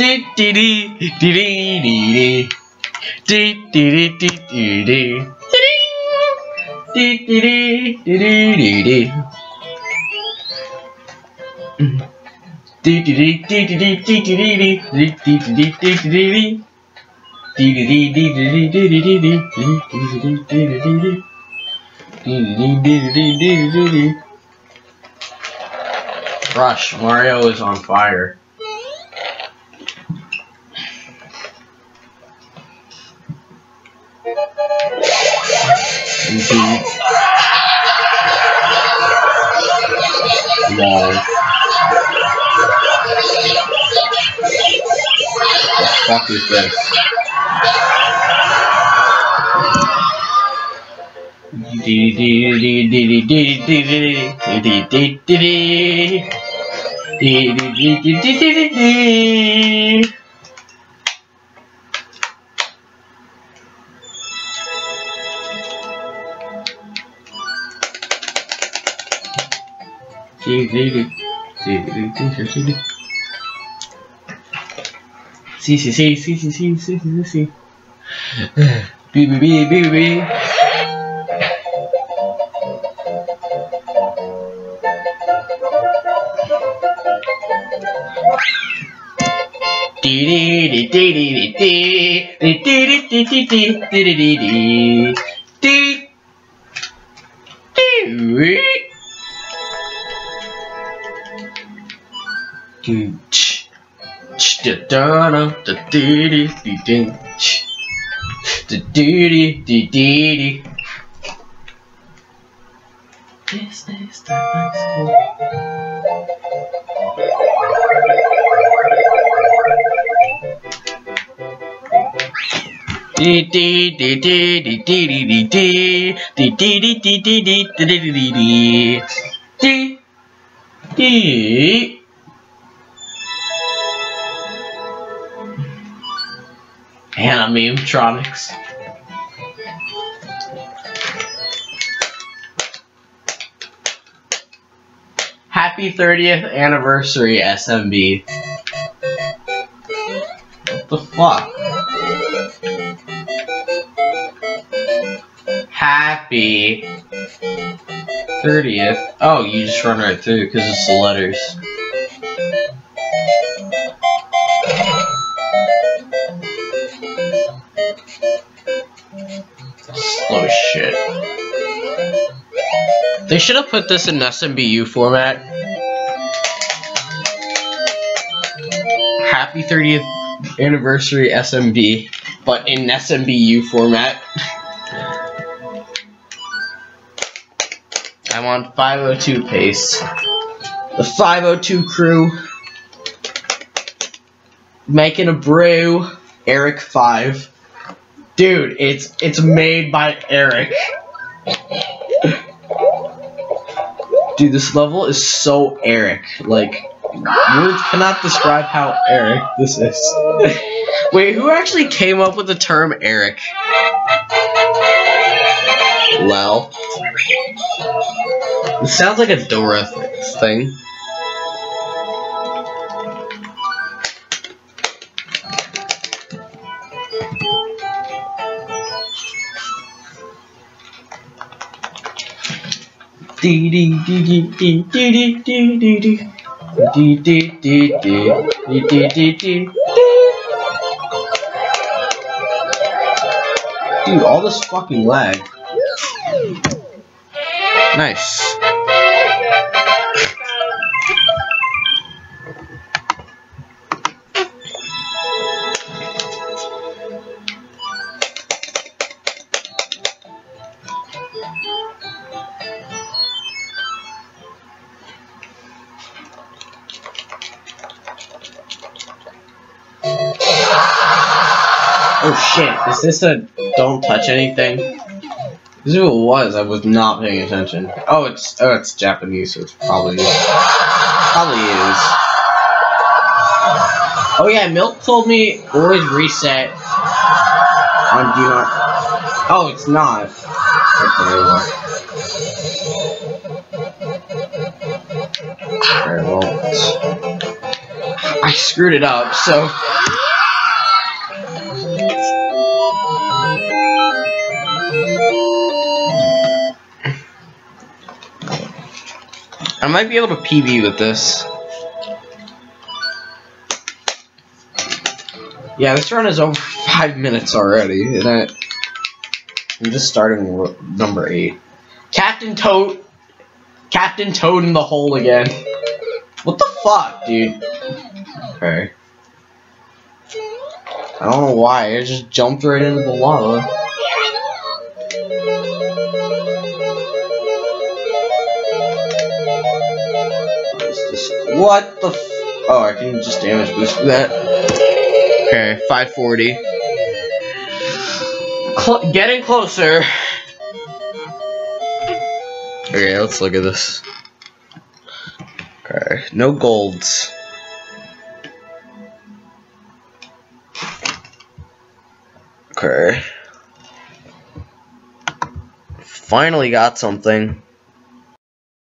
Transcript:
Dee dee dee dee dee dee dee dee dee dee dee dee dee dee dee dee dee dee Dee dee dee dee dee dee dee dee dee dee dee The fuck is this? Dee dee dee dee dee dee dee dee dee dee dee dee dee Rush, Mario is on fire. Indeed. The fuck is this? Sí, sí, sí, sí, sí, sí, sí, sí, sí. Bi, bi, bi, bi, bi. This is the high school. Dee dee dee dee dee dee dee dee dee dee dee dee dee dee dee dee dee dee dee dee dee Animatronics. Happy 30th anniversary, SMB. What the fuck? Happy 30th. Oh, you just run right through because it's the letters. They should have put this in SMBU format. Happy 30th anniversary SMB, but in SMBU format. I'm on 502 pace. The 502 crew making a brew. Eric 5. Dude, it's it's made by Eric. Dude, this level is so Eric. Like, words cannot describe how Eric this is. Wait, who actually came up with the term Eric? Well, it sounds like a Dora thing. Dude, all this fucking lag. Nice. Oh shit, is this a don't touch anything? This is what it was, I was not paying attention. Oh, it's oh, it's Japanese, so it's probably probably is. Oh yeah, Milk told me always reset on do not. Oh, it's not. Okay, well. I screwed it up, so. I might be able to PB with this. Yeah, this run is over five minutes already, and I, I'm just starting number eight. Captain Toad, Captain Toad in the hole again. What the fuck, dude? Okay. I don't know why, I just jumped right into the lava. What the f- Oh, I can just damage boost that. Okay, 540. Cl getting closer. Okay, let's look at this. Okay, no golds. Okay. Finally got something.